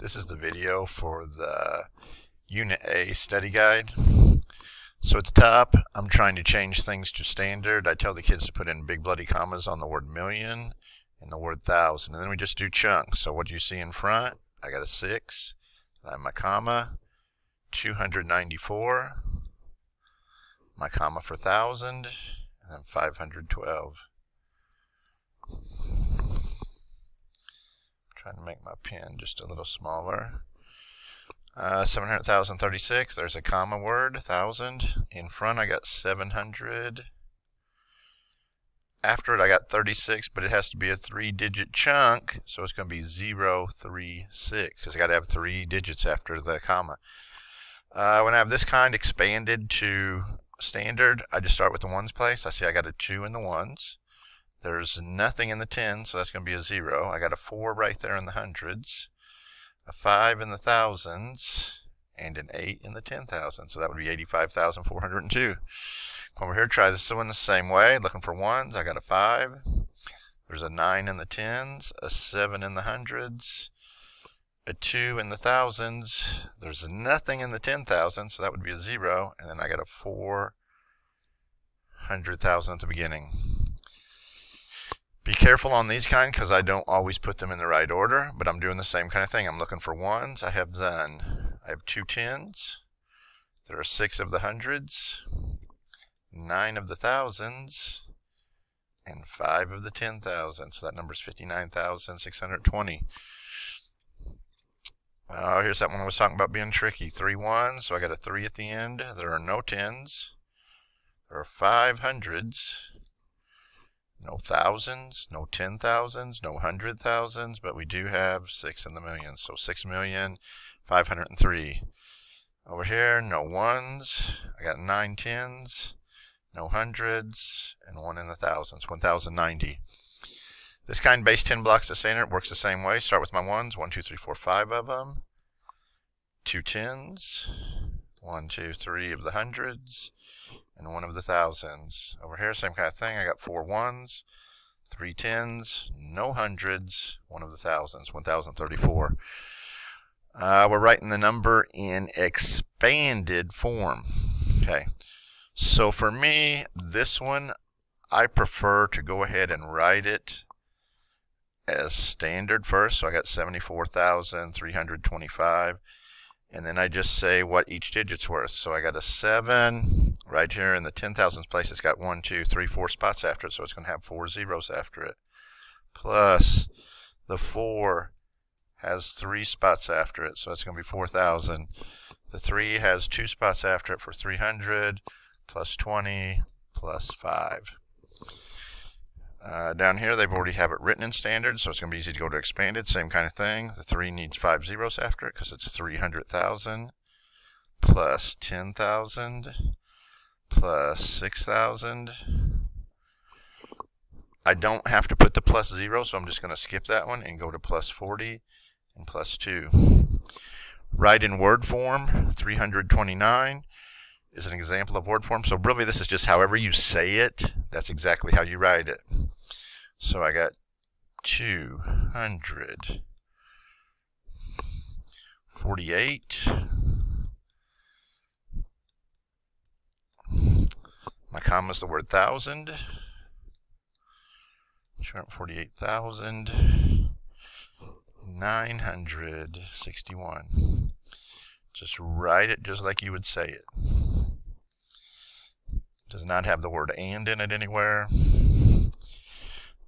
This is the video for the Unit A study guide. So at the top, I'm trying to change things to standard. I tell the kids to put in big bloody commas on the word million and the word thousand. And then we just do chunks. So what do you see in front? I got a 6. I have my comma. 294. My comma for thousand. 512. Trying to make my pen just a little smaller. Uh, 700,036, there's a comma word, 1,000. In front I got 700. After it I got 36, but it has to be a three-digit chunk, so it's going to be 036, because I got to have three digits after the comma. Uh, when I have this kind expanded to standard, I just start with the ones place. I see I got a 2 in the ones. There's nothing in the tens, so that's going to be a 0. I got a 4 right there in the hundreds, a 5 in the thousands, and an 8 in the 10,000. So that would be 85,402. Come over here, try this one the same way. Looking for ones, I got a 5. There's a 9 in the tens, a 7 in the hundreds, a 2 in the thousands. There's nothing in the 10,000, so that would be a 0. And then I got a 400,000 at the beginning. Be careful on these kind because I don't always put them in the right order, but I'm doing the same kind of thing. I'm looking for ones. I have done. I have two tens. There are six of the hundreds, nine of the thousands, and five of the ten thousands. So that number is 59,620. Oh, here's that one I was talking about being tricky. Three ones, so I got a three at the end. There are no tens. There are five hundreds. No thousands, no ten thousands, no hundred thousands, but we do have six in the millions. So six million five hundred and three. Over here, no ones. I got nine tens, no hundreds, and one in the thousands, 1090. This kind base 10 blocks to standard works the same way. Start with my ones, one, two, three, four, five of them. Two tens, one, two, three of the hundreds, and one of the thousands. Over here, same kind of thing. I got four ones, three tens, no hundreds, one of the thousands, 1034. Uh, we're writing the number in expanded form. Okay. So for me, this one, I prefer to go ahead and write it as standard first. So I got 74,325 and then I just say what each digit's worth. So I got a 7 right here in the 10,000s place. It's got one, two, three, four spots after it, so it's going to have four zeros after it. Plus the 4 has three spots after it, so it's going to be 4,000. The 3 has two spots after it for 300, plus 20, plus 5. Uh, down here, they've already have it written in standard, so it's going to be easy to go to expanded. Same kind of thing. The 3 needs 5 zeros after it because it's 300,000 plus 10,000 plus 6,000. I don't have to put the plus 0, so I'm just going to skip that one and go to plus 40 and plus 2. Write in word form, 329 is an example of word form. So really this is just however you say it, that's exactly how you write it. So I got 248. My comma is the word thousand. 248,961. Just write it just like you would say it. Does not have the word and in it anywhere.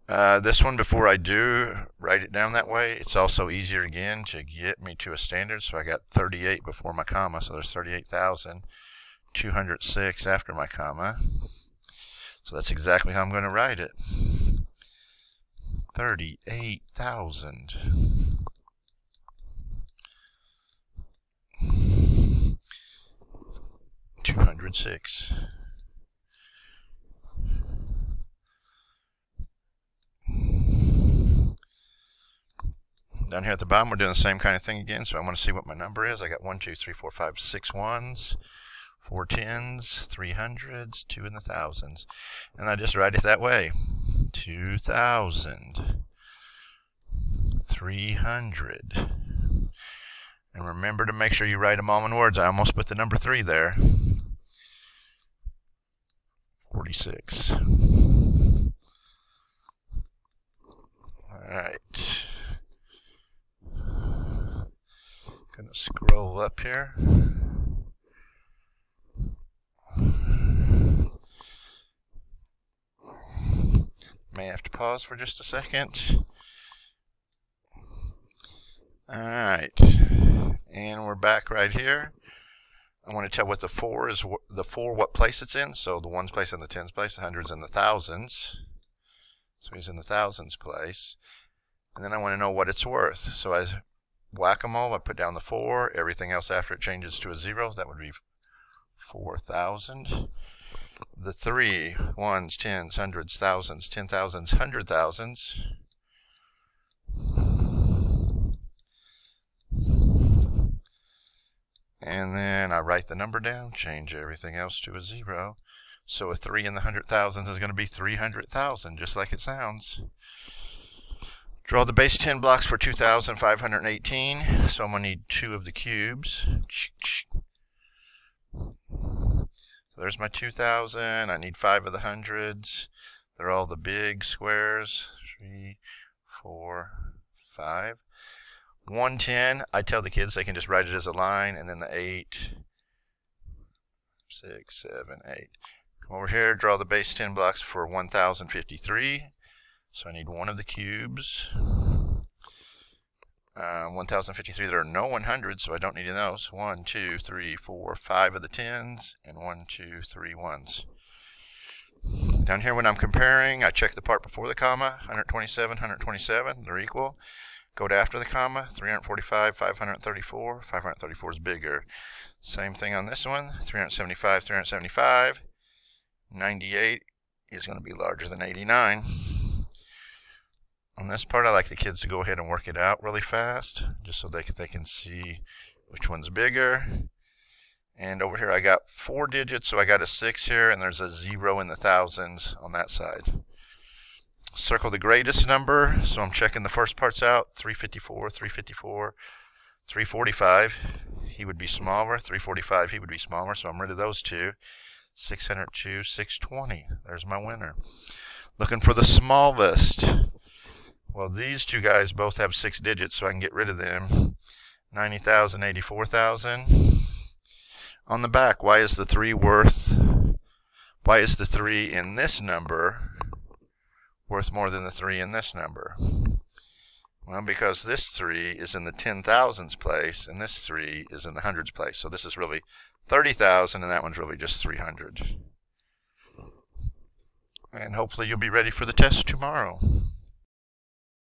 Uh, this one, before I do write it down that way, it's also easier again to get me to a standard. So I got 38 before my comma, so there's 38,206 after my comma. So that's exactly how I'm going to write it. 38,000. Two hundred six. Down here at the bottom, we're doing the same kind of thing again. So I want to see what my number is. I got one, two, three, four, five, six ones, four tens, three hundreds, two in the thousands. And I just write it that way. 2,000, 300. And remember to make sure you write them all in words. I almost put the number 3 there. 46. Alright. Scroll up here. May have to pause for just a second. Alright. And we're back right here. I want to tell what the 4 is, the 4 what place it's in. So the ones place and the tens place, the hundreds and the thousands. So he's in the thousands place. And then I want to know what it's worth. So I whack-a-mole, I put down the 4. Everything else after it changes to a 0. That would be 4,000. The three, ones, tens, hundreds, thousands, ten thousands, hundred thousands. And then I write the number down, change everything else to a zero. So a 3 in the hundred thousands is going to be 300,000, just like it sounds. Draw the base 10 blocks for 2,518. So I'm going to need two of the cubes. So there's my 2,000. I need five of the hundreds. They're all the big squares. Three, four, five. 110, I tell the kids they can just write it as a line, and then the 8, 6, 7, 8. Come over here, draw the base 10 blocks for 1053. So I need one of the cubes. Uh, 1053, there are no 100s, so I don't need any of those. 1, 2, 3, 4, 5 of the 10s, and 1, 2, 3 ones. Down here when I'm comparing, I check the part before the comma, 127, 127, they're equal. Go to after the comma, 345, 534. 534 is bigger. Same thing on this one, 375, 375. 98 is going to be larger than 89. On this part, I like the kids to go ahead and work it out really fast, just so they can, they can see which one's bigger. And over here, I got four digits, so I got a six here, and there's a zero in the thousands on that side circle the greatest number. So I'm checking the first parts out. 354, 354, 345. He would be smaller. 345, he would be smaller. So I'm rid of those two. 602, 620. There's my winner. Looking for the smallest. Well, these two guys both have six digits, so I can get rid of them. 90,000, 84,000. On the back, why is the 3 worth, why is the 3 in this number worth more than the 3 in this number? Well, because this 3 is in the 10,000s place, and this 3 is in the hundreds place. So this is really 30,000, and that one's really just 300. And hopefully you'll be ready for the test tomorrow.